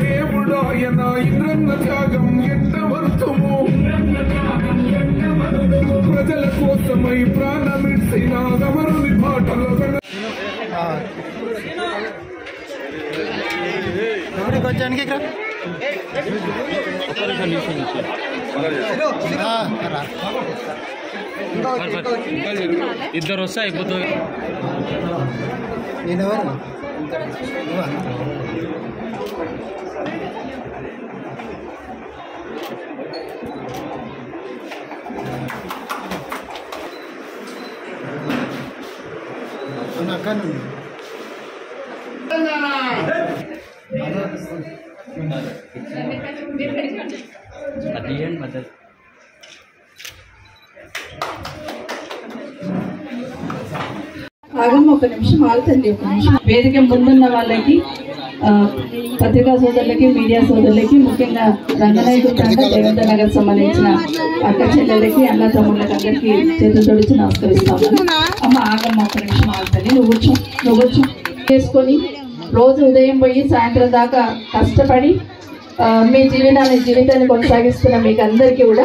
దేవుడాయన ఇంద్రన్న త్యాగం ఎంతవరకుము ప్రజల కోసమై ప్రాణమిడిసిన గమరుని పాటలో వెన- ఎవరికి వచ్చానికి ఇక్కడ ఆ, రా. ఇద్దరు వస్తే అయిపోతుంది నేను మద్దతు ఆగమ్మ ఒక నిమిషం ఆగుతండి ఒక నిమిషం. వేదిక ముందున్న వాళ్ళకి పత్రికా సోదరులకి మీడియా సోదరులకి ముఖ్యంగా రంగనాయకుడు తండ దేవేంద్ర నగర్ సంబంధించిన అక్క చెల్లెలకి అన్న తమ్ముళ్ళకి అందరికీ చేతులు తొడిచి నమస్కరిస్తాము. అమ్మ ఆగమ్మ ఒక నిమిషం ఆగుతుంది. నువ్వు కూర్చో నువ్వు కూర్చో. చేసుకొని రోజు ఉదయం పోయి సాయంత్రం దాకా కష్టపడి మీ జీవితాన్ని జీవితాన్ని కొనసాగిస్తున్న మీకు అందరికీ కూడా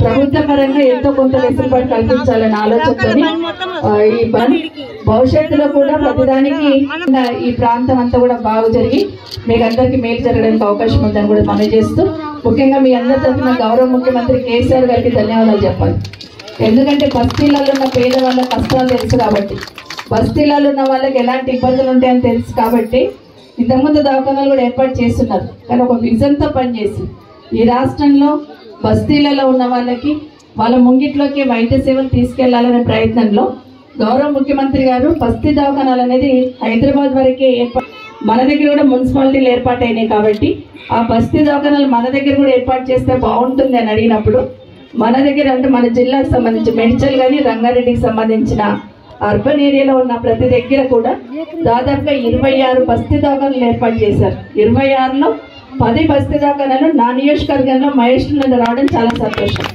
ప్రభుత్వ పరంగా ఎంతో కొంత వెసులుబాటు కల్పించాలని ఆలోచనతో ఈ భవిష్యత్తులో కూడా ప్రతిదానికి ఈ ప్రాంతం అంతా కూడా బాగు జరిగి మీకు అందరికీ మేలు జరగడానికి అవకాశం ఉందని కూడా మనం చేస్తూ ముఖ్యంగా మీ అందరి తరఫున గౌరవ ముఖ్యమంత్రి కేసీఆర్ గారికి ధన్యవాదాలు చెప్పాలి. ఎందుకంటే బస్తీలలో ఉన్న పేదవాళ్ళ కష్టాలు తెలుసు కాబట్టి బస్తీలలో ఉన్న వాళ్ళకి ఎలాంటి ఇబ్బందులు ఉంటాయని తెలుసు కాబట్టి ఇంతకుముందు దవాఖానాలు కూడా ఏర్పాటు చేస్తున్నారు. కానీ ఒక విజన్తో పనిచేసి ఈ రాష్ట్రంలో బస్తీలలో ఉన్న వాళ్ళకి వాళ్ళ ముంగిట్లోకి వైద్య సేవలు తీసుకెళ్ళాలనే ప్రయత్నంలో గౌరవ ముఖ్యమంత్రి గారు బస్తీ దవాఖానాలు అనేది హైదరాబాద్ వరకే ఏర్పాటు మన దగ్గర కూడా మున్సిపాలిటీలు ఏర్పాటైనాయి కాబట్టి ఆ బస్తీ దవాఖానాలు మన దగ్గర కూడా ఏర్పాటు చేస్తే బాగుంటుంది అని అడిగినప్పుడు మన దగ్గర అంటే మన జిల్లాకు సంబంధించి మెడిచల్ కానీ రంగారెడ్డికి సంబంధించిన అర్బన్ ఏరియాలో ఉన్న ప్రతి దగ్గర కూడా దాదాపుగా ఇరవై ఆరు బస్తీ దవాఖానాలు ఏర్పాటు చేశారు. ఇరవై ఆరులో పది బస్తీ దవాఖానాలు నా నియోజకవర్గంలో మహేష్లో రావడం చాలా సంతోషం.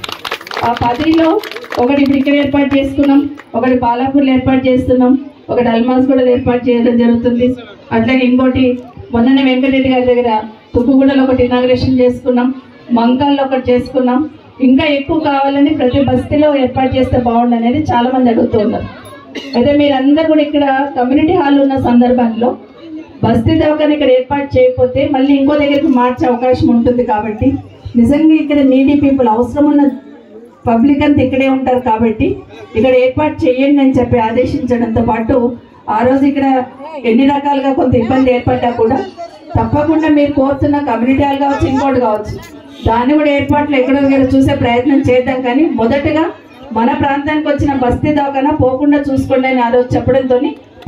ఆ పదిలో ఒకటి ఇప్పుడు ఇక్కడ ఏర్పాటు చేసుకున్నాం ఒకటి బాలాపూర్లో ఏర్పాటు చేస్తున్నాం ఒకటి అల్మాస్ కూడా ఏర్పాటు చేయడం జరుగుతుంది. అట్లాగే ఇంకోటి మొన్ననే వెంకటరెడ్డి గారి దగ్గర తుక్కుగూడలో ఒకటి ఇనాగ్రేషన్ చేసుకున్నాం మంకాల్లో ఒకటి చేసుకున్నాం. ఇంకా ఎక్కువ కావాలని ప్రతి బస్తీలో ఏర్పాటు చేస్తే బాగుండు అనేది చాలా మంది అడుగుతున్నారు అయితే మీరందరూ కూడా ఇక్కడ కమ్యూనిటీ హాల్ ఉన్న సందర్భంలో బస్తీ దవాఖాన ఇక్కడ ఏర్పాటు చేయకపోతే మళ్ళీ ఇంకో దగ్గరికి మార్చే అవకాశం ఉంటుంది కాబట్టి నిజంగా ఇక్కడ నీడీ పీపుల్ అవసరం ఉన్న పబ్లిక్ అంతా ఇక్కడే ఉంటారు కాబట్టి ఇక్కడ ఏర్పాటు చేయండి అని చెప్పి ఆదేశించడంతో పాటు ఆ రోజు ఇక్కడ ఎన్ని రకాలుగా కొంత ఇబ్బంది ఏర్పడ్డా కూడా తప్పకుండా మీరు కోరుతున్న కమ్యూనిటీ హాల్ కావచ్చు ఇంకోటి కావచ్చు దాన్ని కూడా ఏర్పాట్లు ఎక్కడో దగ్గర చూసే ప్రయత్నం చేద్దాం. కానీ మొదటగా మన ప్రాంతానికి వచ్చిన బస్తీ దవాఖాన పోకుండా చూసుకోండి అని ఆ రోజు చెప్పడంతో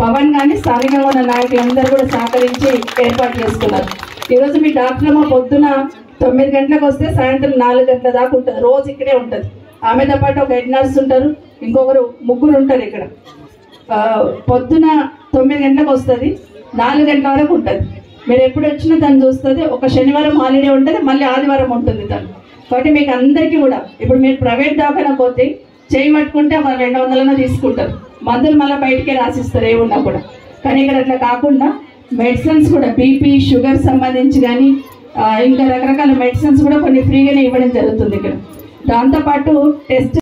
పవన్ కానీ స్థానికంగా ఉన్న నాయకులందరూ కూడా సహకరించి ఏర్పాటు చేసుకున్నారు. ఈరోజు మీ డాక్టర్ అమ్మ పొద్దున తొమ్మిది గంటలకు వస్తే సాయంత్రం నాలుగు గంటల దాకా ఉంటుంది. రోజు ఇక్కడే ఉంటుంది. ఆమెతో పాటు ఒక హెడ్ నర్స్ ఉంటారు. ఇంకొకరు ముగ్గురు ఉంటారు ఇక్కడ. పొద్దున తొమ్మిది గంటలకు వస్తుంది. నాలుగు గంటల వరకు ఉంటుంది. మీరు ఎప్పుడు వచ్చినా తను చూస్తుంది. ఒక శనివారం హాలిడే ఉంటుంది. మళ్ళీ ఆదివారం ఉంటుంది తను. కాబట్టి మీకు అందరికీ కూడా ఇప్పుడు మీరు ప్రైవేట్ దాకా పోతే చేయి పట్టుకుంటే ఒక రెండు వందలన తీసుకుంటారు. మందులు మళ్ళీ బయటికే రాసిస్తారు ఏమున్నా కూడా. కానీ ఇక్కడ అట్లా కాకుండా మెడిసిన్స్ కూడా బీపీ షుగర్ సంబంధించి కానీ ఇంకా రకరకాల మెడిసిన్స్ కూడా కొన్ని ఫ్రీగానే ఇవ్వడం జరుగుతుంది ఇక్కడ. దాంతోపాటు టెస్ట్